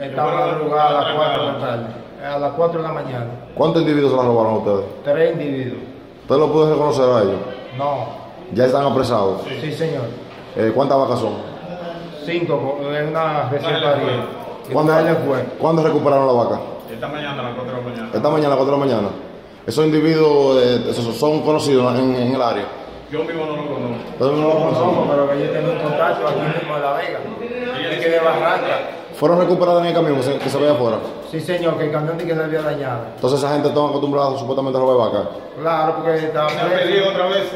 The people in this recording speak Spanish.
Esta madrugada a las 4 de la tarde, a las 4 de la mañana. ¿Cuántos individuos se las robaron a ustedes? Tres individuos. ¿Usted lo puede reconocer a ellos? No, Ya están apresados. sí señor. Eh, ¿Cuántas vacas son? Cinco, es una recién parida. ¿Y ¿Cuándo, fue? ¿Cuándo recuperaron la vaca? Esta mañana a las 4 de la mañana. Esta mañana, a las 4 de la mañana. Esos individuos eh, esos son conocidos en, en el área. Yo mismo no lo conozco. Ustedes no lo conozco, pero que yo tengo un contacto aquí mismo en La Vega. Es que de Barranca. Fueron recuperadas en el camión que se, que se veía afuera. Sí señor, que el camión de que se había dañado. Entonces esa gente está acostumbrada supuestamente a robar vacas. Claro, porque estaba ¿Se ha preso. pedido otra vez?